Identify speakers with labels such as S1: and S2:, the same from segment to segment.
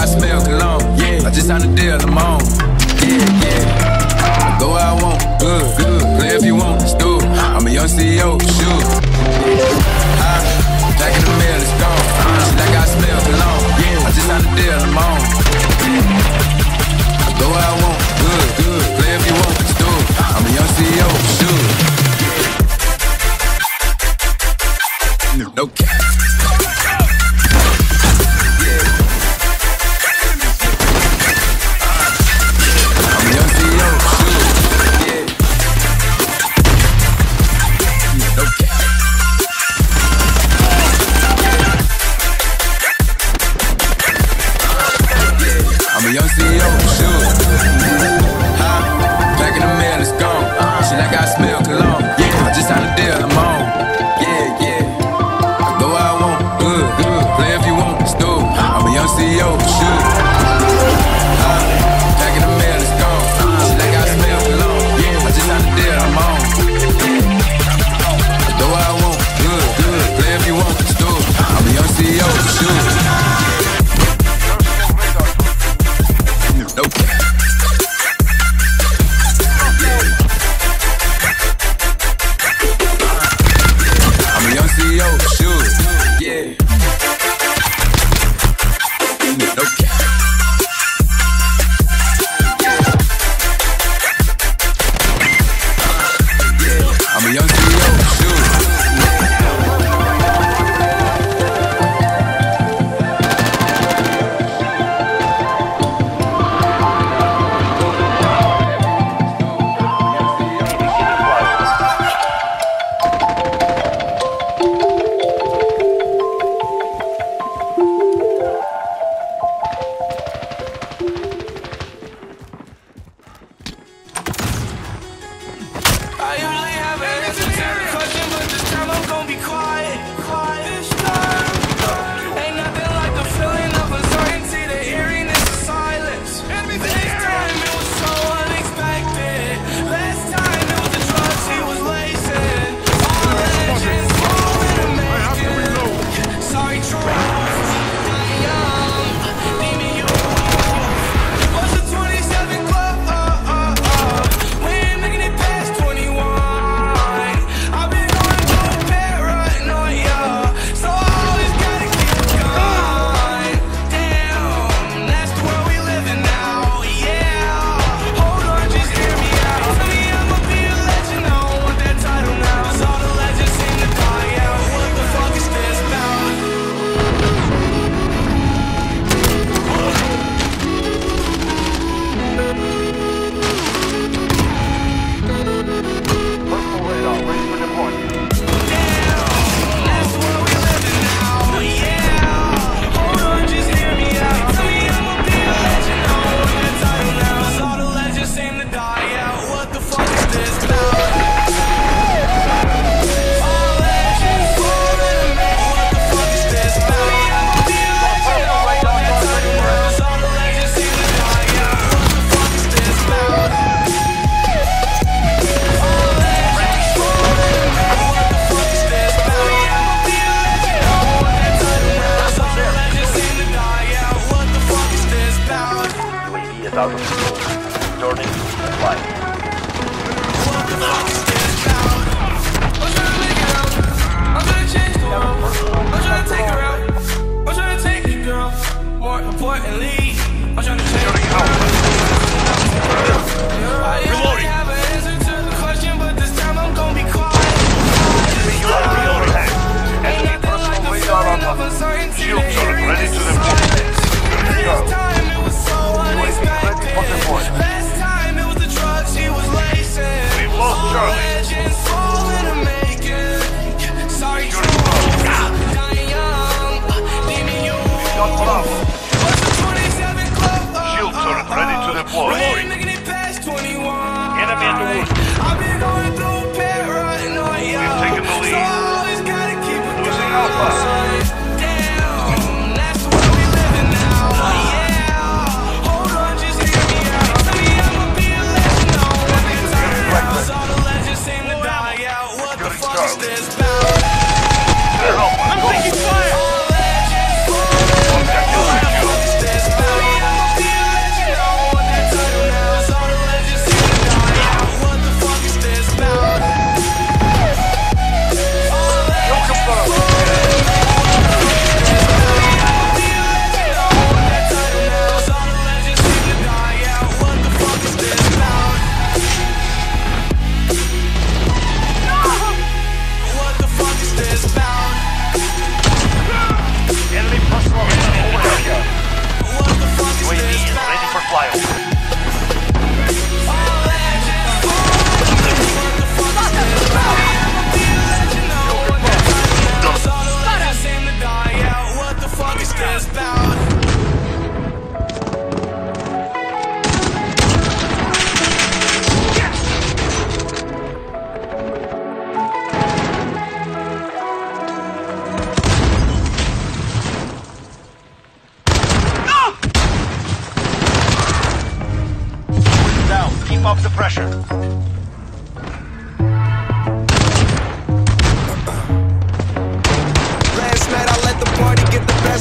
S1: I smell cologne. Yeah, I just signed a deal, I'm on. Yeah, yeah. I go where I want, good, good. Play if you want, it's do I'm a young CEO, Shoot sure. High, back in the mail, it's gone. She like I smell cologne. Yeah, I just signed a deal, I'm on. I go where I want.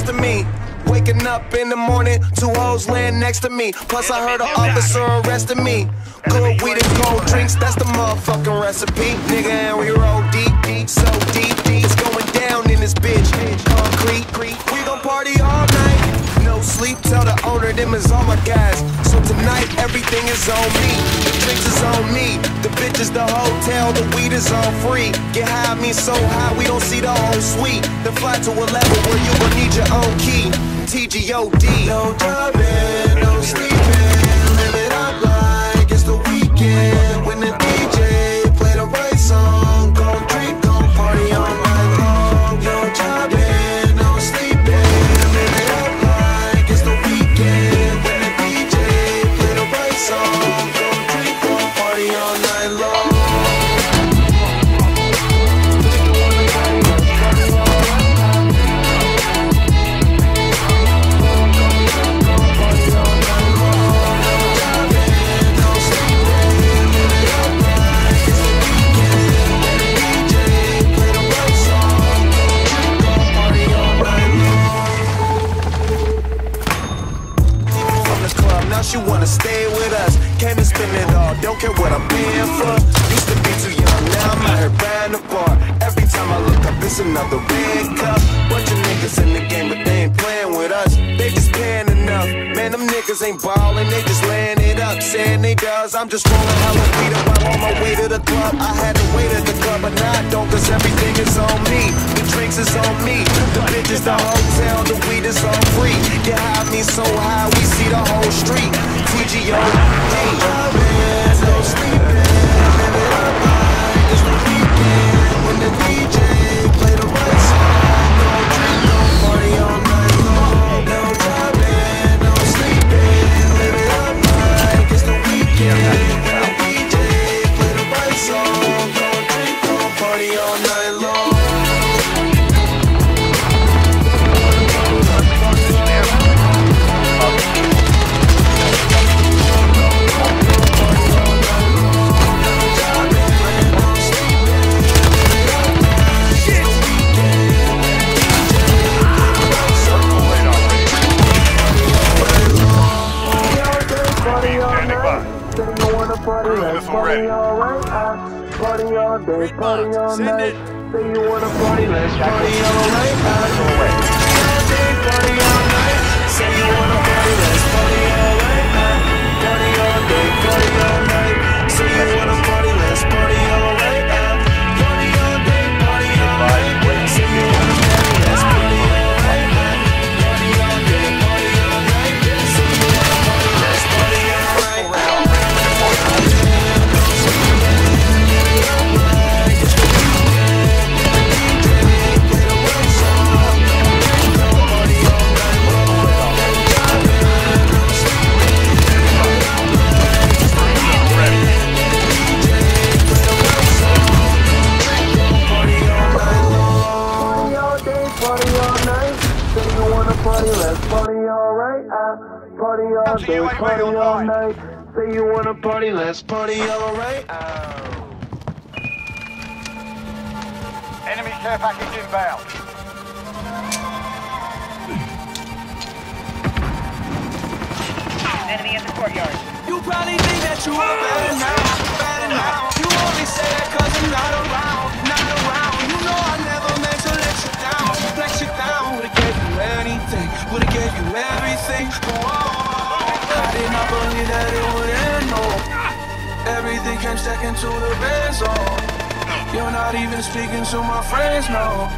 S2: Of me.
S3: Waking up in the morning, two hoes laying next to me. Plus I heard an officer arrested me. Good weed and cold drinks, that's the motherfucking recipe. Nigga, and we roll deep, deep, so deep, deep. It's going down in this bitch. Concrete, we gon' party all night. Sleep, tell the owner them is all my guys. So tonight everything is on me. The drinks is on me. The bitch is the hotel, the weed is all free. Get high, me so high we don't see the whole suite. Then fly to a level where you gon' need your own key. TGOD. No driving, Just laying it up, saying they does. I'm just rolling hella weed up. I'm on my way to the club. I had to wait at the club, but now I don't, cause everything is on me. The drinks is on me. The bitch is the hotel. The weed is all free. Get high, me so high, we see the whole street. TGO, hey,
S4: Rosario. Ready.
S3: Uh, party all day, party all night. Say you wanna party, let's party all night. All day, party all night. Say you wanna party, let's let's party all right. Oh.
S4: Enemy care package inbound.
S5: Enemy in the courtyard.
S2: You probably think that you are better now, better now. You only say that cause I'm not around. Everything came second to the red zone. You're not even speaking to my friends, no.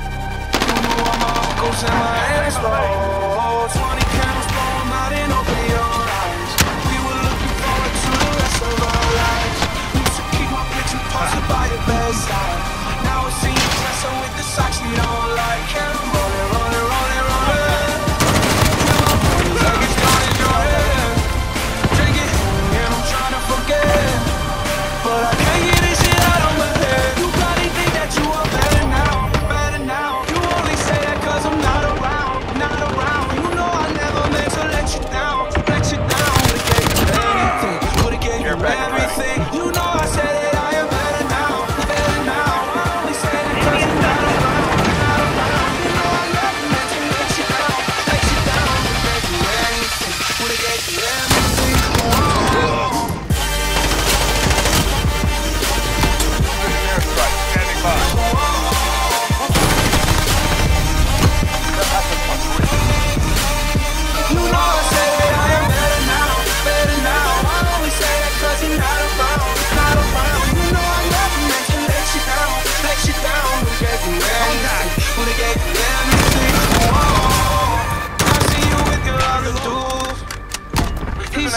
S2: You know I'm my uncles and my aunts, no. 20 candles blowing out and open your eyes. We were looking forward to the rest of our lives. Used to keep my picture posted by your bedside.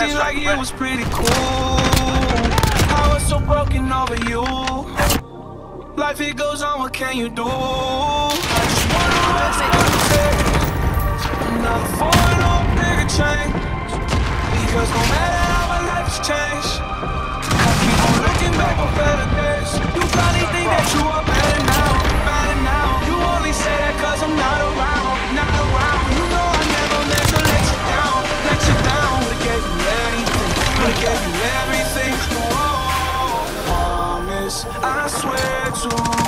S2: seemed like it was pretty cool. I was so broken over you. Life it goes on, what can you do? I just wanna rest, another foreign old bigger chain. soul.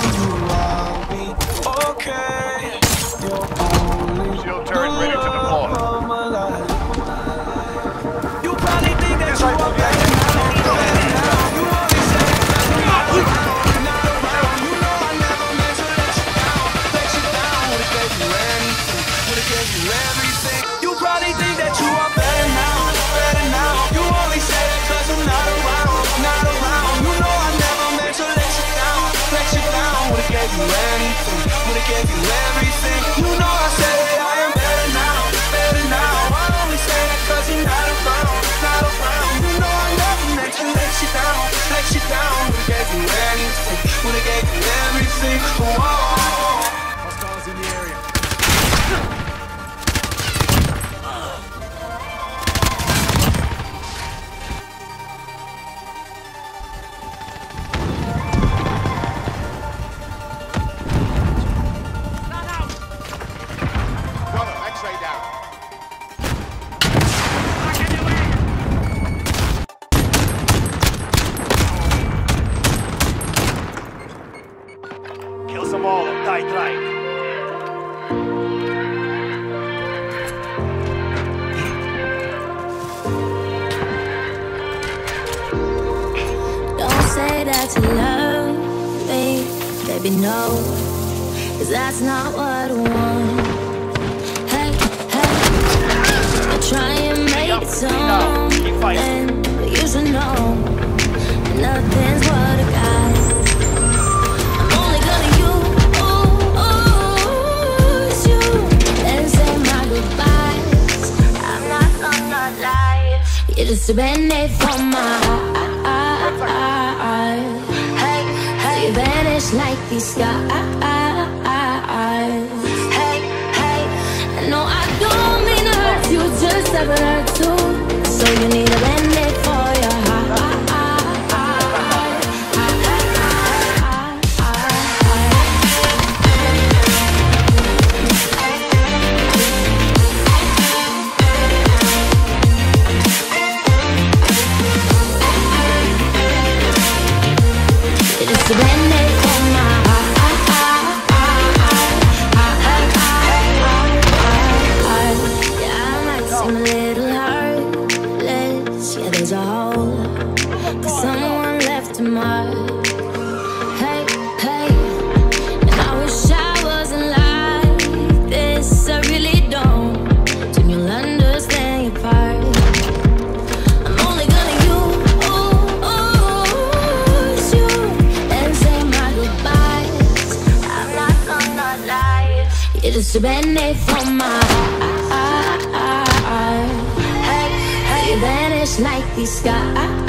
S2: Cause
S5: that's not what I want. Hey, hey. I try and make it something. And you should know. Nothing's what I got. It's a band-aid for my eye Hey, hey, so you vanish like the sky. seven or two. So you need a man. sky. I